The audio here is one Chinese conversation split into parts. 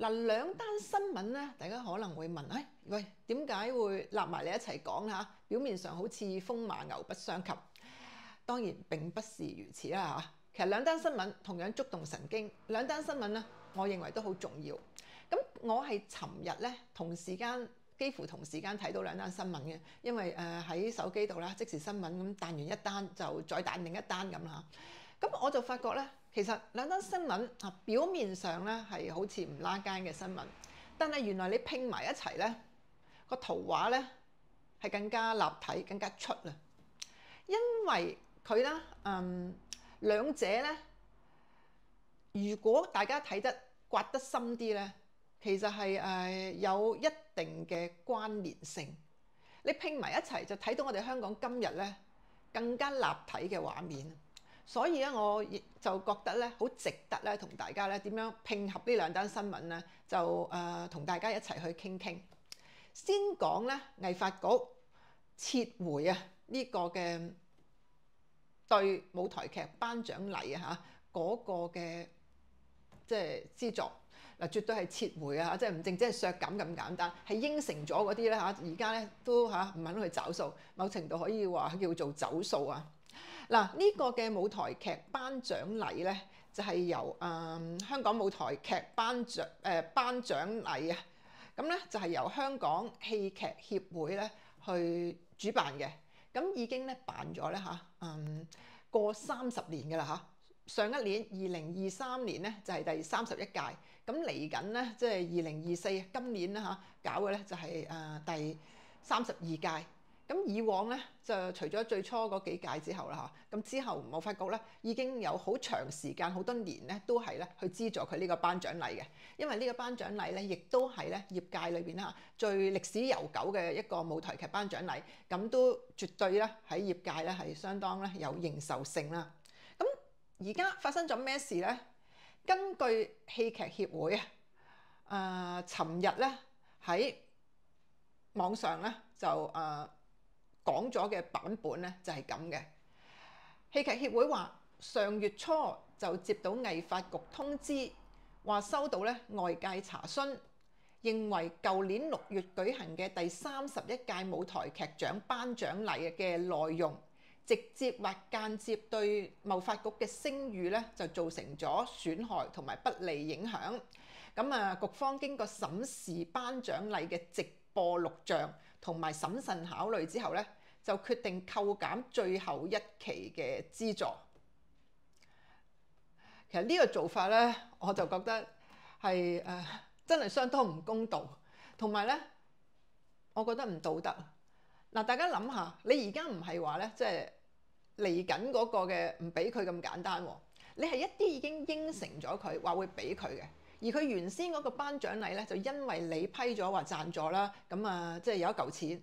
嗱，兩單新聞咧，大家可能會問：誒、哎，喂，點解會立埋你一齊講嚇？表面上好似風馬牛不相及，當然並不是如此啦嚇。其實兩單新聞同樣觸動神經，兩單新聞咧，我認為都好重要。咁我係尋日咧同時間幾乎同時間睇到兩單新聞嘅，因為誒喺、手機度啦，即時新聞咁彈完一單就再彈另一單咁啦。咁我就發覺咧。其實兩單新聞啊，表面上咧係好似唔拉更嘅新聞，但係原來你拼埋一齊咧，個圖畫咧係更加立體、更加出啊！因為佢咧，嗯，兩者咧，如果大家睇得刮得深啲咧，其實係誒有一定嘅關聯性。你拼埋一齊就睇到我哋香港今日咧更加立體嘅畫面。所以咧，我亦就覺得咧，好值得咧，同大家咧點樣拼合呢兩單新聞咧，就誒同、大家一齊去傾傾。先講咧，藝發局撤回啊呢、這個嘅對舞台劇頒獎禮啊嚇嗰個嘅即係資助嗱，絕對係撤回啊！即係唔淨止係削減咁簡單，係應承咗嗰啲咧嚇，而家咧都嚇唔肯去找數，某程度可以話叫做走數啊！嗱，呢個嘅舞台劇頒獎禮咧，就係由誒香港舞台劇頒獎誒頒獎禮啊，咁咧就係由香港戲劇協會咧去主辦嘅，咁已經咧辦咗咧嚇，嗯過三十年㗎啦嚇。上一年二零二三年咧就係第三十一屆，咁嚟緊咧即係二零二四今年咧嚇搞嘅咧就係誒第三十二屆。咁以往咧就除咗最初嗰幾屆之後啦嚇，咁之後我發覺咧已經有好長時間好多年咧都係咧去資助佢呢個頒獎禮嘅，因為呢個頒獎禮咧亦都係咧業界裏邊嚇最歷史悠久嘅一個舞台劇頒獎禮，咁都絕對咧喺業界咧係相當咧有認受性啦。咁而家發生咗咩事咧？根據戲劇協會啊，誒尋日咧喺網上咧就誒。講咗嘅版本咧就係咁嘅。戲劇協會話上月初就接到藝發局通知，話收到咧外界查詢，認為舊年六月舉行嘅第三十一屆舞台劇獎頒獎禮嘅內容，直接或間接對貿發局嘅聲譽咧就造成咗損害同埋不利影響。咁啊，局方經過審視頒獎禮嘅直播錄像同埋審慎考慮之後咧，就決定扣減最後一期嘅資助。其實呢個做法咧，我就覺得係誒、真係相當唔公道，同埋咧，我覺得唔道德。嗱，大家諗下，你而家唔係話咧，即係嚟緊嗰個嘅唔俾佢咁簡單喎，你係一啲已經應承咗佢話會俾佢嘅。而佢原先嗰個頒獎禮咧，就因為你批咗話贊助啦，咁啊，即係有一嚿錢，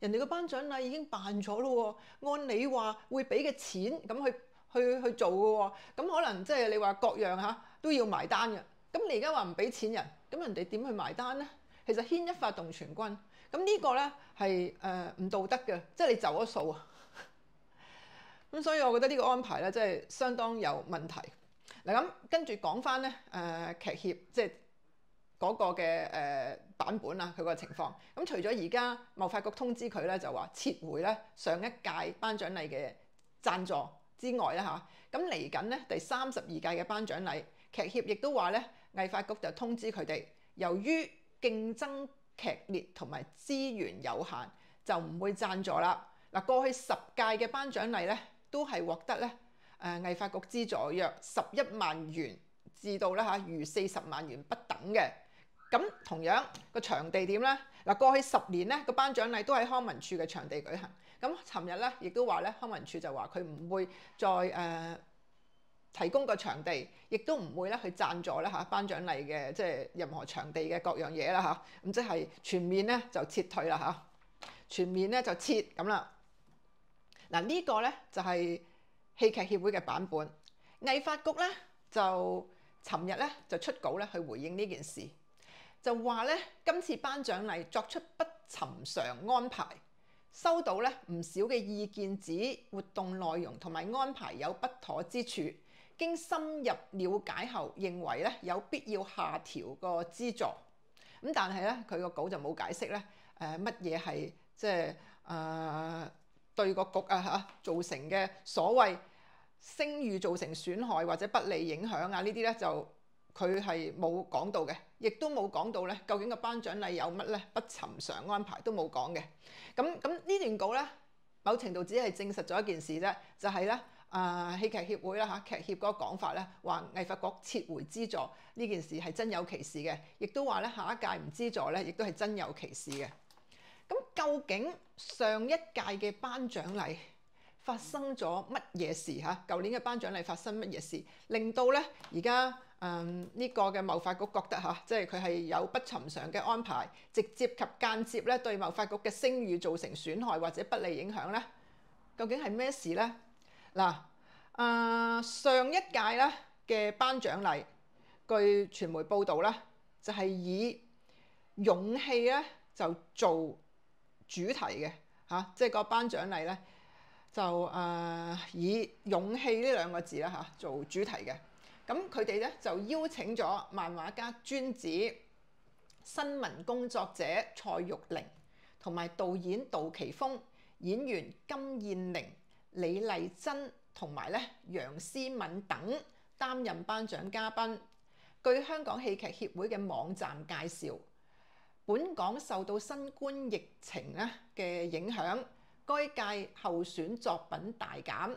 人哋個頒獎禮已經辦咗咯喎，按你話會俾嘅錢咁去去去做嘅喎，咁可能即係你話各樣嚇、都要埋單嘅。咁你而家話唔俾錢人，咁人哋點去埋單咧？其實牽一發動全軍，咁呢個咧係誒唔道德嘅，即係你走咗數啊。咁所以我覺得呢個安排咧，真係相當有問題。嗱咁跟住講翻咧誒劇協即係嗰個嘅誒版本啊，佢個情況。咁除咗而家貿發局通知佢咧，就話撤回咧上一屆頒獎禮嘅贊助之外啦嚇，咁嚟緊咧第三十二屆嘅頒獎禮，劇協亦都話咧藝發局就通知佢哋，由於競爭劇烈同埋資源有限，就唔會贊助啦。嗱，過去十屆嘅頒獎禮咧，都係獲得咧誒藝發局資助約十一萬元至到咧嚇逾四十萬元不等嘅。咁同樣個場地點咧？嗱，過去十年咧個頒獎禮都喺康文署嘅場地舉行。咁尋日咧亦都話咧康文署就話佢唔會再誒、提供個場地，亦都唔會咧去贊助咧嚇頒獎禮嘅即係任何場地嘅各樣嘢啦嚇。咁即係全面咧就撤退啦嚇，全面咧就撤咁啦。嗱、呢個咧就係戲劇協會嘅版本。藝發局咧就尋日咧就出稿咧去回應呢件事。就話咧，今次頒獎禮作出不尋常安排，收到咧唔少嘅意見，指活動內容同埋安排有不妥之處。經深入了解後，認為咧有必要下調個資助。咁但係咧，佢個稿就冇解釋咧，誒乜嘢係即係誒對個局啊嚇造成嘅所謂聲譽造成損害或者不利影響啊？呢啲咧就佢係冇講到嘅。亦都冇講到咧，究竟個頒獎禮有乜咧不尋常安排都冇講嘅。咁咁呢段稿咧，某程度只係證實咗一件事啫，就係咧啊戲劇協會啦嚇劇協嗰個講法咧，話藝發局撤回資助呢件事係真有其事嘅，亦都話咧下一屆唔資助咧，亦都係真有其事嘅。咁究竟上一屆嘅頒獎禮發生咗乜嘢事嚇？舊年嘅頒獎禮發生乜嘢事，令到咧而家？誒呢、個嘅貿發局覺得嚇，即係佢係有不尋常嘅安排，直接及間接咧對貿發局嘅聲譽造成損害或者不利影響咧。究竟係咩事咧？嗱，誒上一屆咧嘅頒獎禮，據傳媒報道咧，就係、以勇氣咧就做主題嘅嚇、即係個頒獎禮咧就誒、以勇氣呢兩個字啦嚇做主題嘅。咁佢哋咧就邀請咗漫畫家專子、新聞工作者蔡玉玲，同埋導演杜琪峰、演員金燕玲、李麗珍同埋咧楊思敏等擔任頒獎嘉賓。據香港戲劇協會嘅網站介紹，本港受到新冠疫情咧嘅影響，該屆候選作品大減。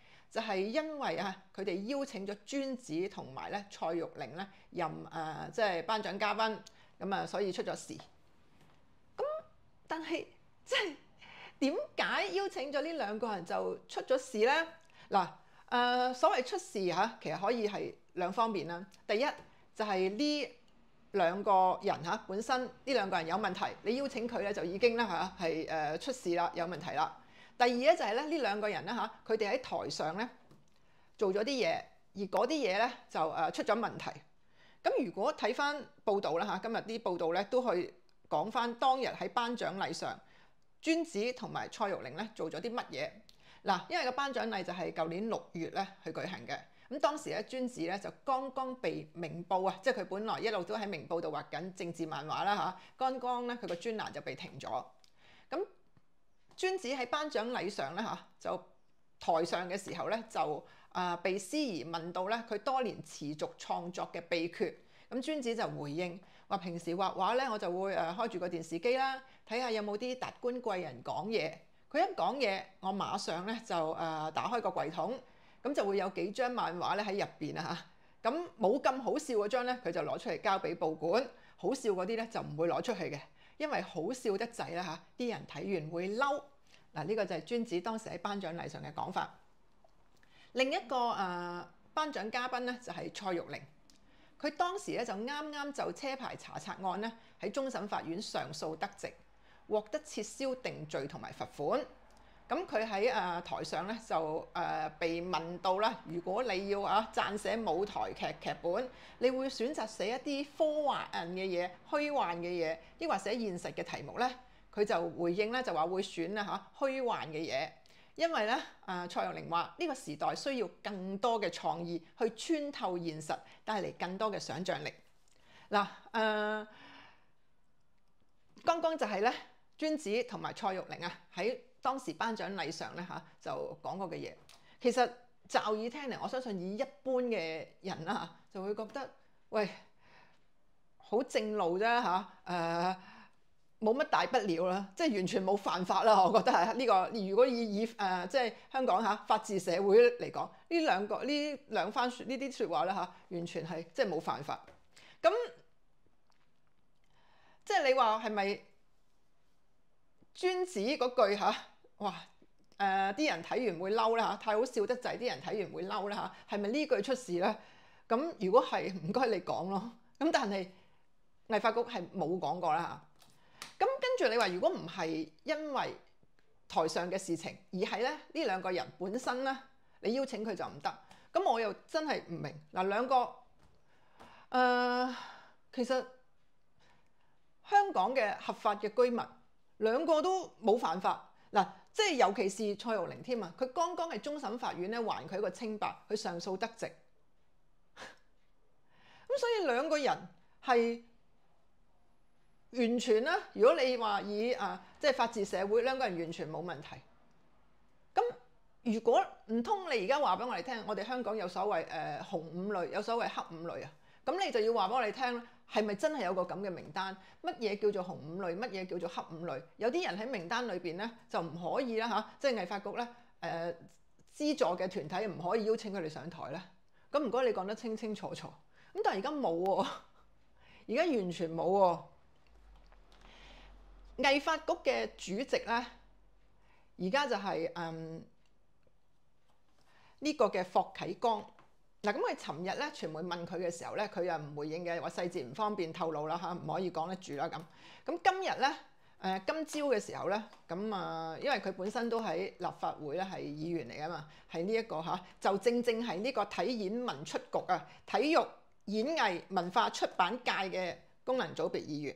就係因為啊，佢哋邀請咗尊子同埋咧蔡玉玲咧任誒即係頒獎嘉賓，咁啊所以出咗事。咁但係即係點解邀請咗呢兩個人就出咗事咧？嗱誒，所謂出事嚇，其實可以係兩方面啦。第一就係呢兩個人嚇本身呢兩個人有問題，你邀請佢咧就已經咧嚇係誒出事啦，有問題啦。第二咧就係咧呢兩個人咧嚇，佢哋喺台上咧做咗啲嘢，而嗰啲嘢咧就誒出咗問題。咁如果睇翻報道啦嚇，今日啲報道咧都去講翻當日喺頒獎禮上，尊子同埋蔡玉玲咧做咗啲乜嘢？嗱，因為個頒獎禮就係舊年六月咧去舉行嘅。咁當時咧尊子咧就剛剛被明報啊，即係佢本來一路都喺明報度畫緊政治漫畫啦嚇，剛剛咧佢個專欄就被停咗。咁尊子喺頒獎禮上咧嚇，就台上嘅時候咧就啊被司儀問到咧佢多年持續創作嘅秘訣，咁尊子就回應話平時畫畫咧我就會誒開住個電視機啦，睇下有冇啲達官貴人講嘢，佢一講嘢我馬上咧就誒打開個櫃桶，咁就會有幾張漫畫咧喺入邊啊嚇，咁冇咁好笑嗰張咧佢就攞出嚟交俾報館，好笑嗰啲咧就唔會攞出去嘅。因為好笑得滯啦嚇，啲人睇完會嬲。嗱，呢個就係專子當時喺頒獎禮上嘅講法。另一個誒、呃、頒獎嘉賓咧就係蔡玉玲。佢當時咧就啱啱就車牌查冊案咧喺終審法院上訴得直，獲得撤銷定罪同埋罰款。咁佢喺誒台上咧就誒、被問到啦，如果你要啊撰寫舞台劇劇本，你會選擇寫一啲科幻嘅嘢、虛幻嘅嘢，抑或寫現實嘅題目咧？佢就回應咧就話會選啊嚇虛幻嘅嘢。因為咧，誒蔡玉玲話呢個時代需要更多嘅創意去穿透現實，帶嚟更多嘅想像力。嗱，誒剛剛就係咧，尊子同埋蔡玉玲啊，喺當時頒獎禮上咧嚇就講過嘅嘢。其實驟耳聽嚟，我相信以一般嘅人啊，就會覺得喂好正路啫嚇，誒、冇乜大不了啦，即係完全冇犯法啦。我覺得係呢個。如果以以誒、即係香港嚇法治社會嚟講，呢兩個呢兩番説呢啲説話咧嚇，完全係即係冇犯法。咁即係你話係咪專子嗰句嚇？哇誒！啲、人睇完會嬲啦嚇，太好笑得滯，啲人睇完會嬲啦嚇。係咪呢句出事咧？咁如果係唔該你講咯。咁但係藝發局係冇講過啦。跟住你話，如果唔係因為台上嘅事情，而係咧呢兩個人本身咧，你邀請佢就唔得。咁我又真係唔明嗱，兩個誒、其實香港嘅合法嘅居民兩個都冇犯法嗱，即係尤其是蔡玉玲添啊，佢剛剛係終審法院咧還佢一個清白，佢上訴得直，咁所以兩個人係。完全啦！如果你話以啊，即係法治社會，兩個人完全冇問題。咁如果唔通你而家話俾我哋聽，我哋香港有所謂誒、呃、紅五類，有所謂黑五類啊？咁你就要話俾我哋聽，係咪真係有個咁嘅名單？乜嘢叫做紅五類？乜嘢叫做黑五類？有啲人喺名單裏邊咧就唔可以啦嚇，即係藝發局咧誒、呃、資助嘅團體唔可以邀請佢哋上台咧。咁唔該你講得清清楚楚。咁但係而家冇喎，而家完全冇喎。藝發局嘅主席咧，而家就係誒呢個嘅霍啟剛嗱。咁佢尋日咧，傳媒問佢嘅時候咧，佢又唔回應嘅，話細節唔方便透露啦嚇，唔可以講得住啦咁。咁今日咧誒今朝嘅時候咧，咁啊，因為佢本身都喺立法會咧係議員嚟啊嘛，係呢一個嚇，就正正係呢個體演文出局啊，體育演藝文化出版界嘅功能組別議員。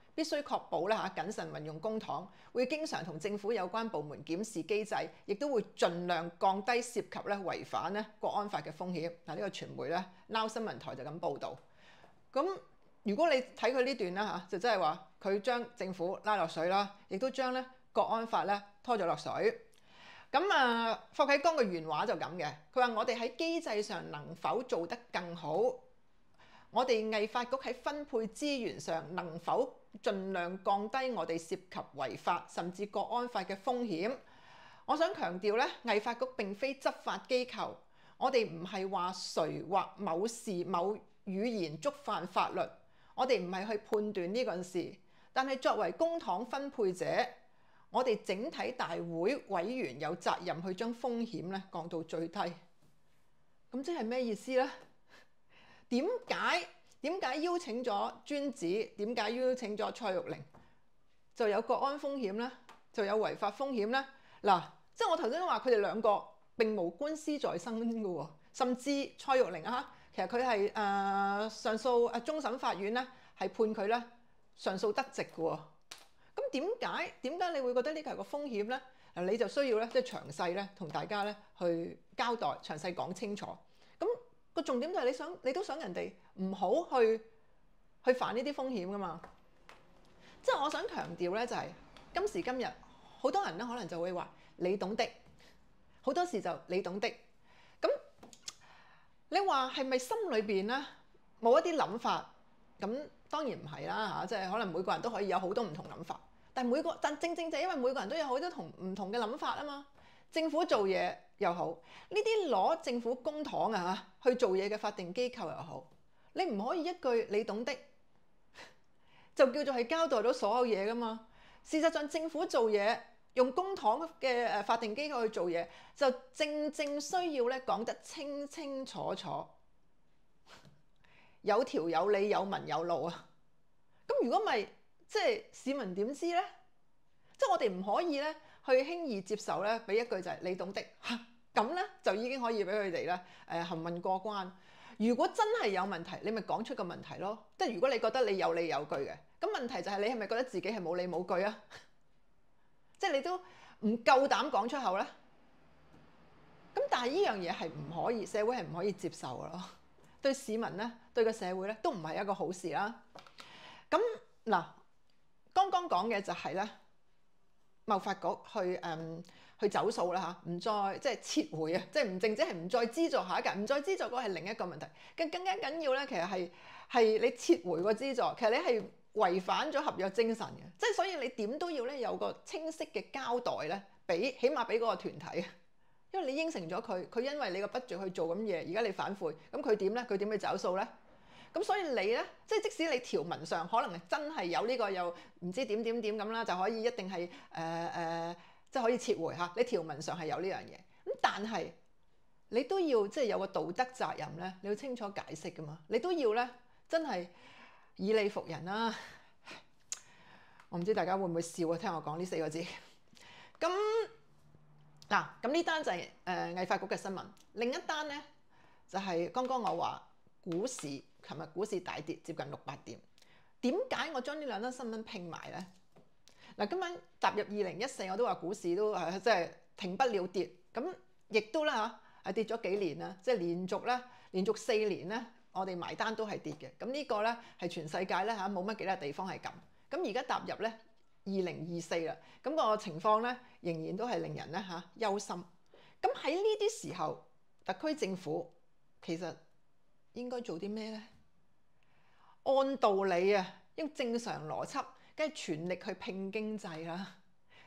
必須確保咧嚇謹慎運用公帑，會經常同政府有關部門檢視機制，亦都會盡量降低涉及咧違反咧國安法嘅風險。嗱，呢個傳媒咧，Now 新聞台就咁報導。咁如果你睇佢呢段啦嚇，就真係話佢將政府拉落水啦，亦都將咧國安法咧拖咗落水。咁啊，霍啟剛嘅原話就咁嘅，佢話我哋喺機制上能否做得更好？我哋藝發局喺分配資源上能否盡量降低我哋涉及違法甚至國安法嘅風險？我想強調咧，藝發局並非執法機構，我哋唔係話誰或某事某語言觸犯法律，我哋唔係去判斷呢個事。但係作為公帑分配者，我哋整體大會委員有責任去將風險咧降到最低。咁即係咩意思咧？點解點解邀請咗專子？點解邀請咗蔡玉玲？就有國安風險咧？就有違法風險咧？嗱，即係我頭先都話佢哋兩個並無官司在身嘅喎，甚至蔡玉玲啊，其實佢係誒上訴誒終審法院咧係判佢咧上訴得直嘅喎。咁點解點解你會覺得呢個係個風險咧？你就需要咧即係詳細咧同大家咧去交代，詳細講清楚。個重點就係你想，你都想人哋唔好去去犯呢啲風險噶嘛？即係我想強調咧，就係今時今日好多人咧，可能就會話你懂的，好多時就你懂的。咁你話係咪心裏邊咧冇一啲諗法？咁當然唔係啦嚇，即係可能每個人都可以有好多唔同諗法，但每個但正正就係因為每個人都有好多同唔同嘅諗法啊嘛。政府做嘢又好，呢啲攞政府公帑啊去做嘢嘅法定機構又好，你唔可以一句你懂的 就叫做係交代到所有嘢噶嘛？事實上，政府做嘢用公帑嘅誒法定機構去做嘢，就正正需要咧講得清清楚楚，有條有理有文有路啊！咁如果咪即係市民點知咧？即係我哋唔可以咧去輕易接受咧，俾一句就係你懂的嚇，咁咧就已經可以俾佢哋咧誒幸運過關。如果真係有問題，你咪講出個問題咯。即係如果你覺得你有理有據嘅，咁問題就係你係咪覺得自己係冇理冇據啊？即係你都唔夠膽講出口咧？咁但係呢樣嘢係唔可以，社會係唔可以接受嘅咯。對市民咧，對個社會咧，都唔係一個好事啦。咁嗱，剛剛講嘅就係咧。貿發局去誒、去走數啦嚇，唔再即係撤回啊，即係唔淨止係唔再資助下一屆，唔再資助嗰個係另一個問題。更更加緊要咧，其實係係你撤回個資助，其實你係違反咗合約精神嘅。即係所以你點都要咧有個清晰嘅交代咧，俾起碼俾嗰個團體，因為你應承咗佢，佢因為你個筆賬去做咁嘢，而家你反悔，咁佢點咧？佢點去走數咧？咁所以你咧，即係即使你條文上可能真係有呢個又唔知點點點咁啦，就可以一定係誒誒，即係可以撤回嚇。你條文上係有呢樣嘢，咁但係你都要即係有個道德責任咧，你要清楚解釋噶嘛。你都要咧，真係以理服人啦。我唔知大家會唔會笑啊？聽我講呢四個字。咁嗱，咁呢單就係誒藝發局嘅新聞。另一單咧就係剛剛我話股市。琴日股市大跌接近六百點，點解我將呢兩單新聞拼埋咧？嗱，今晚踏入二零一四，我都話股市都係即係停不了跌，咁亦都啦嚇，係跌咗幾年啦，即係連續咧，連續四年咧，我哋埋單都係跌嘅。咁呢個咧係全世界咧嚇冇乜幾多地方係咁。咁而家踏入咧二零二四啦，咁個情況咧仍然都係令人咧嚇憂心。咁喺呢啲時候，特區政府其實應該做啲咩咧？按道理啊，用正常邏輯，梗係全力去拼經濟啦。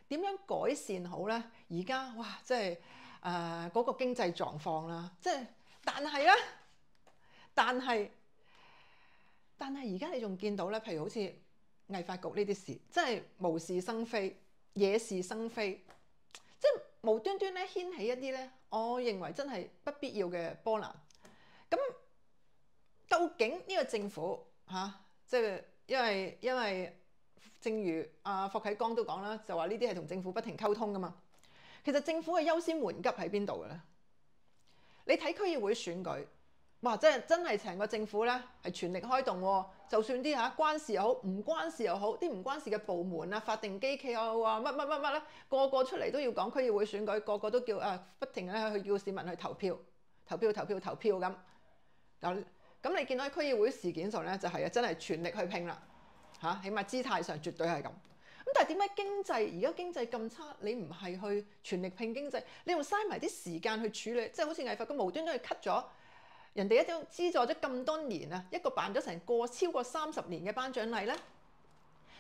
點樣改善好咧？而家哇，即係誒嗰個經濟狀況啦。即係，但係咧，但係，但係而家你仲見到咧，譬如好似藝發局呢啲事，真係無事生非、惹是生非，即係無端端咧掀起一啲咧，我認為真係不必要嘅波瀾。咁究竟呢個政府？嚇、啊，即係因為因為，正如阿霍啟剛都講啦，就話呢啲係同政府不停溝通噶嘛。其實政府嘅優先缓急喺邊度嘅咧？你睇區議會選舉，哇！即系真係成個政府咧係全力開動喎。就算啲嚇關事又好，唔關事又好，啲唔關事嘅部門啊、法定機構啊、乜乜乜乜咧，個個出嚟都要講區議會選舉，個個都叫啊，不停咧去叫市民去投票、投票、投票、投票咁。咁你見到喺區議會事件上咧，就係啊，真係全力去拼啦嚇，起碼姿態上絕對係咁。咁但係點解經濟而家經濟咁差？你唔係去全力拼經濟，你用嘥埋啲時間去處理，即係好似藝發局無端端去 cut 咗人哋一張資助咗咁多年啊，一個辦咗成個超過三十年嘅頒獎禮咧，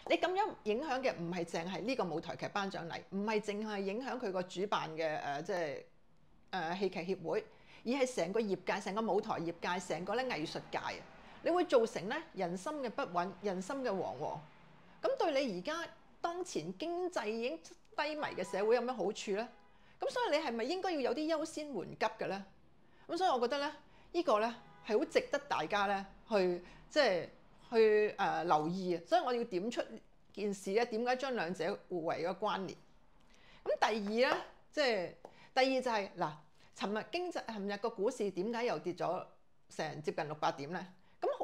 你咁樣影響嘅唔係淨係呢個舞台劇頒獎禮，唔係淨係影響佢個主辦嘅誒，即係誒戲劇協會。而係成個業界、成個舞台業界、成個咧藝術界啊，你會造成咧人心嘅不穩、人心嘅惶惶。咁對你而家當前經濟已經低迷嘅社會有咩好處咧？咁所以你係咪應該要有啲優先緩急嘅咧？咁所以我覺得咧，呢個咧係好值得大家咧去即係去誒留意啊。所以我要點出件事咧，點解將兩者互為一個關聯？咁第二咧，即係第二就係嗱。尋日經濟，尋日個股市點解又跌咗成接近六百點咧？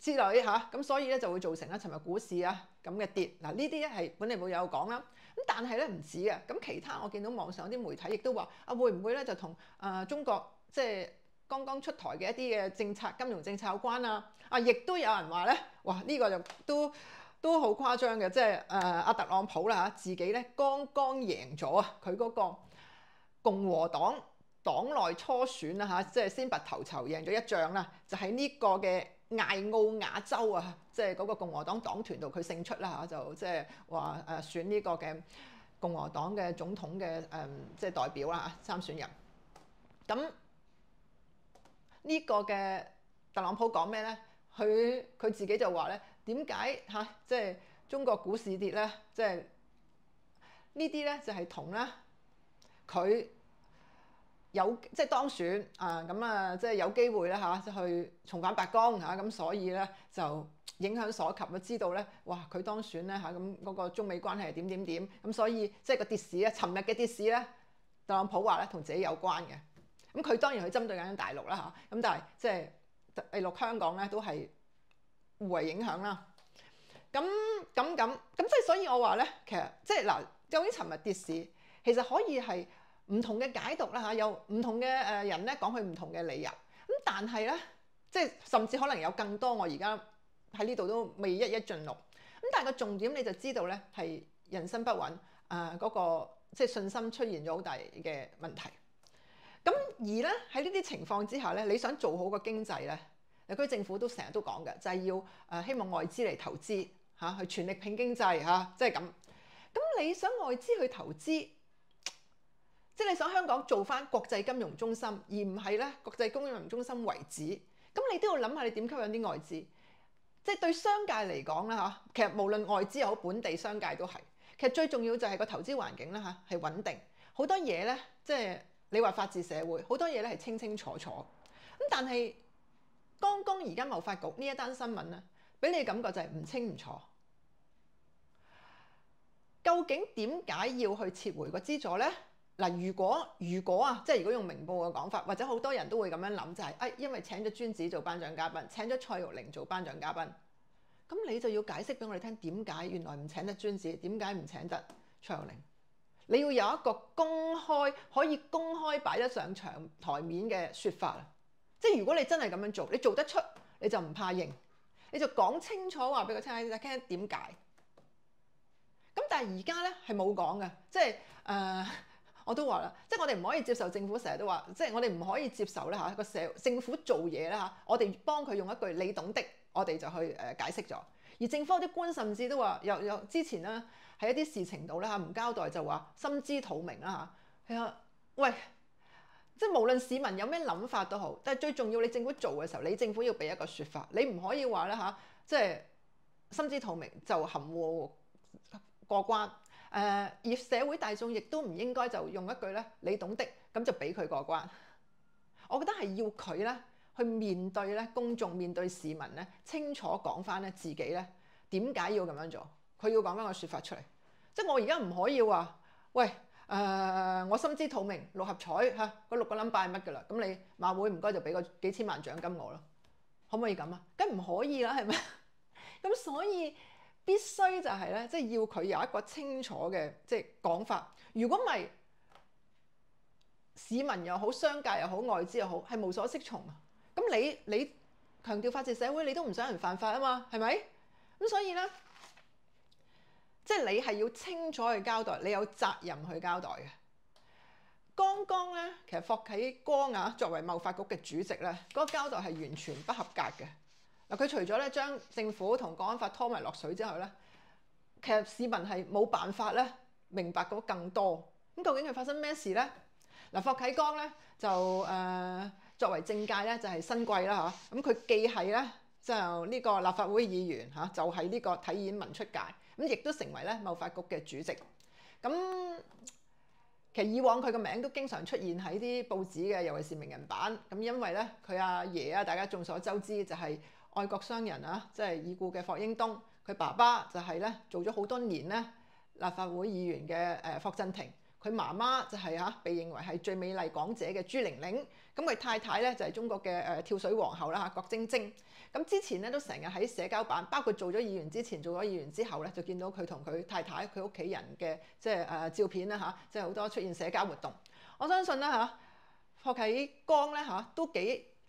之類嚇，咁所以咧就會造成咧尋日股市啊咁嘅跌。嗱呢啲咧係本地冇有講啦，咁但係咧唔止啊，咁其他我見到網上啲媒體亦都話啊會唔會咧就同啊中國即係剛剛出台嘅一啲嘅政策、金融政策有關啊。啊，亦都有人話咧，哇！呢個就都都好誇張嘅，即係誒阿特朗普啦嚇，自己咧剛剛贏咗啊，佢嗰個共和黨黨內初選啦嚇，即係先拔頭籌贏咗一仗啦，就喺呢個嘅艾奧亞州啊，即係嗰個共和黨黨團度佢勝出啦嚇，就即係話誒選呢個嘅共和黨嘅總統嘅誒即係代表啦嚇參選人。咁呢個嘅特朗普講咩咧？佢佢自己就話咧，點解嚇即係中國股市跌咧？即係呢啲咧就係同咧佢有即係當選啊咁啊，即係有機會咧嚇去重返白宮嚇咁，所以咧就影響所及啊！知道咧，哇佢當選咧嚇咁嗰個中美關係係點點點咁，所以即係個跌市咧，尋日嘅跌市咧，特朗普話咧同自己有關嘅。咁佢當然佢針對緊大陸啦嚇，咁但係即係。大陸香港咧都係互為影響啦。咁咁咁咁，即係所以我話咧，其實即係嗱，究竟尋日跌市，其實可以係唔同嘅解讀啦嚇，有唔同嘅誒人咧講佢唔同嘅理由。咁但係咧，即係甚至可能有更多，我而家喺呢度都未一一盡錄。咁但係個重點你就知道咧，係人心不穩啊，嗰個即係信心出現咗好大嘅問題。咁而咧喺呢啲情況之下咧，你想做好個經濟咧，特區政府都成日都講嘅，就係要誒希望外資嚟投資嚇，去全力拼經濟嚇，即係咁。咁你想外資去投資，即係你想香港做翻國際金融中心，而唔係咧國際金融中心為止。咁你都要諗下你點吸引啲外資。即係對商界嚟講啦嚇，其實無論外資又好，本地商界都係。其實最重要就係個投資環境啦嚇，係穩定。好多嘢咧，即係。你話法治社會好多嘢咧係清清楚楚，咁但係剛剛而家貿發局呢一單新聞咧，俾你感覺就係唔清唔楚。究竟點解要去撤回個資助咧？嗱，如果如果啊，即係如果用明報嘅講法，或者好多人都會咁樣諗，就係誒，因為請咗尊子做頒獎嘉賓，請咗蔡玉玲做頒獎嘉賓，咁你就要解釋俾我哋聽點解原來唔請得尊子，點解唔請得蔡玉玲？你要有一個公開可以公開擺得上場台面嘅説法啊！即係如果你真係咁樣做，你做得出，你就唔怕認，你就講清楚話俾佢聽，聽聽點解。咁但係而家咧係冇講嘅，即係誒、我都話啦，即係我哋唔可以接受政府成日都話，即係我哋唔可以接受咧嚇個社政府做嘢啦嚇，我哋幫佢用一句你懂的，我哋就去誒解釋咗。而政府啲官甚至都話，有有之前咧。喺一啲事情度咧嚇，唔交代就話心知肚明啦嚇。係啊，喂，即係無論市民有咩諗法都好，但係最重要你政府做嘅時候，你政府要俾一個説法，你唔可以話咧嚇，即係心知肚明就含糊過關。誒，而社會大眾亦都唔應該就用一句咧，你懂的，咁就俾佢過關。我覺得係要佢咧去面對咧公眾，面對市民咧，清楚講翻咧自己咧點解要咁樣做。佢要講翻個説法出嚟，即係我而家唔可以話，喂，誒、我心知肚明，六合彩嚇，嗰六個 number 係乜㗎啦？咁你馬會唔該就俾個幾千萬獎金我咯，可唔可以咁啊？梗唔可以啦，係咪？咁所以必須就係咧，即係要佢有一個清楚嘅即係講法。如果唔係，市民又好，商界又好，外資又好，係無所適從啊。咁你你強調法治社會，你都唔想人犯法啊嘛？係咪？咁所以咧。即係你係要清楚去交代，你有責任去交代嘅。剛剛咧，其實霍啟光啊，作為貿發局嘅主席咧，嗰個交代係完全不合格嘅。嗱，佢除咗咧將政府同國安法拖埋落水之後咧，其實市民係冇辦法咧明白到更多。咁究竟佢發生咩事咧？嗱，霍啟剛咧就誒作為政界咧就係新貴啦嚇。咁佢既係咧就呢個立法會議員嚇，就係呢個體演文出界。咁亦都成為咧貿發局嘅主席。咁其實以往佢個名都經常出現喺啲報紙嘅，尤其是名人版。咁因為咧佢阿爺啊，大家眾所周知就係愛國商人啊，即係已故嘅霍英東。佢爸爸就係咧做咗好多年咧立法會議員嘅誒霍震霆。佢媽媽就係嚇被認為係最美麗港姐嘅朱玲玲。咁佢太太咧就係中國嘅誒跳水皇后啦嚇郭晶晶。咁之前咧都成日喺社交版，包括做咗議員之前，做咗議員之後咧，就見到佢同佢太太、佢屋企人嘅即係誒照片啦嚇，即係好多出現社交活動。我相信啦嚇，霍啟剛咧嚇都幾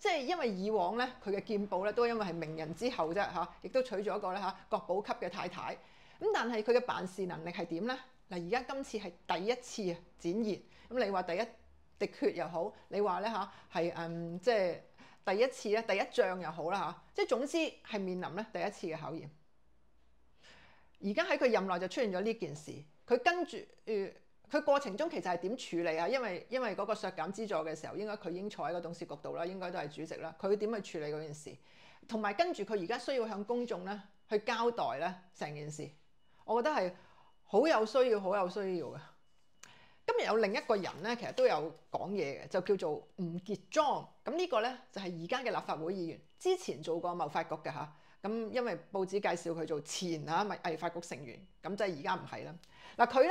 即係因為以往咧，佢嘅劍報咧都因為係名人之後啫嚇，亦都娶咗一個咧嚇國寶級嘅太太。咁但係佢嘅辦事能力係點咧？嗱，而家今次係第一次展現。咁你話第一滴血又好，你話咧嚇係嗯即係第一次咧第一仗又好啦嚇。即係總之係面臨咧第一次嘅考驗。而家喺佢任內就出現咗呢件事，佢跟住。佢過程中其實係點處理啊？因為因為嗰個削減資助嘅時候，應該佢已經坐喺個董事局度啦，應該都係主席啦。佢點去處理嗰件事？同埋跟住佢而家需要向公眾咧去交代咧成件事，我覺得係好有需要、好有需要嘅。今日有另一個人咧，其實都有講嘢嘅，就叫做吳傑莊。咁呢個咧就係而家嘅立法會議員，之前做過貿發局嘅嚇。咁因為報紙介紹佢做前啊咪藝發局成員，咁即係而家唔係啦。嗱佢咧。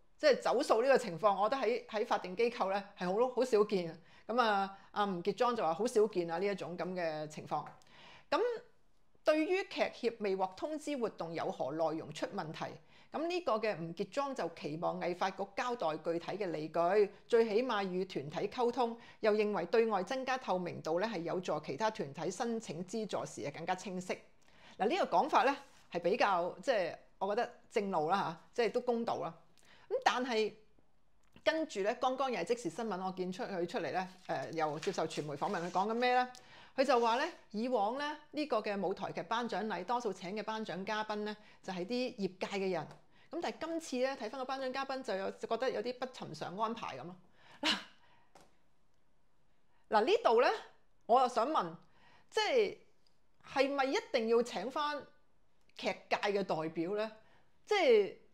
即係走數呢個情況，我覺得喺喺法定機構咧係好好少見。咁啊，阿吳傑莊就話好少見啊呢一種咁嘅情況。咁對於劇協未獲通知活動有何內容出問題，咁呢個嘅吳傑莊就期望藝發局交代具體嘅理據，最起碼與團體溝通，又認為對外增加透明度咧係有助其他團體申請資助時啊更加清晰。嗱、呢個講法咧係比較即係我覺得正路啦嚇，即係都公道啦。咁但係跟住咧，剛剛又係即時新聞，我見出佢出嚟咧，誒、又接受傳媒訪問，佢講緊咩咧？佢就話咧，以往咧呢、這個嘅舞台劇頒獎禮，多數請嘅頒獎嘉賓咧，就係、啲業界嘅人。咁但係今次咧睇翻個頒獎嘉賓，就有就覺得有啲不尋常安排咁咯。嗱嗱呢度咧，我又想問，即係係咪一定要請翻劇界嘅代表咧？即係。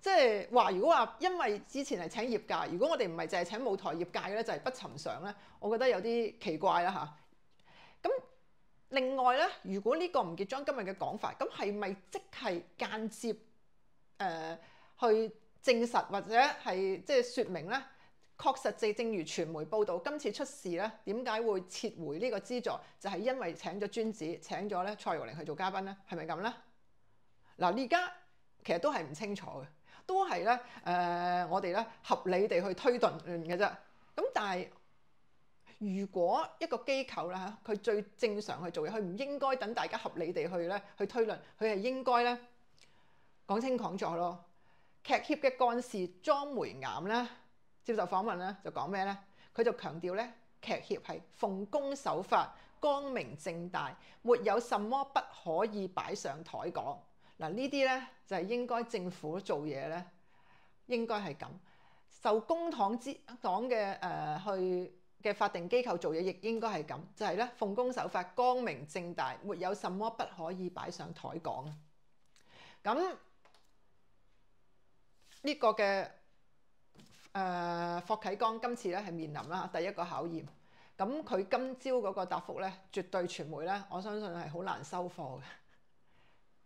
即係話，如果話因為之前係請業界，如果我哋唔係淨係請舞台業界嘅咧，就係、不尋常咧。我覺得有啲奇怪啦吓，咁另外咧，如果呢個吳傑莊今日嘅講法，咁係咪即係間接誒、去證實或者係即係説明咧？確實就正如傳媒報道，今次出事咧，點解會撤回呢個資助？就係、因為請咗專子，請咗咧蔡玉玲去做嘉賓咧，係咪咁咧？嗱，而家其實都係唔清楚嘅。都係咧，誒、我哋咧合理地去推論嘅啫。咁但係，如果一個機構咧，佢最正常去做嘢，佢唔應該等大家合理地去咧去推論，佢係應該咧講清講楚咯。劇協嘅幹事莊梅岩咧接受訪問咧就講咩咧？佢就強調咧，劇協係奉公守法、光明正大，沒有什麼不可以擺上台講。嗱，呢啲咧就係應該政府做嘢咧，應該係咁受公帑之黨嘅誒去嘅法定機構做嘢，亦應該係咁，就係咧奉公守法、光明正大，沒有什麼不可以擺上台講。咁呢個嘅誒霍啟剛今次咧係面臨啦第一個考驗。咁佢今朝嗰個答覆咧，絕對傳媒咧，我相信係好難收貨嘅。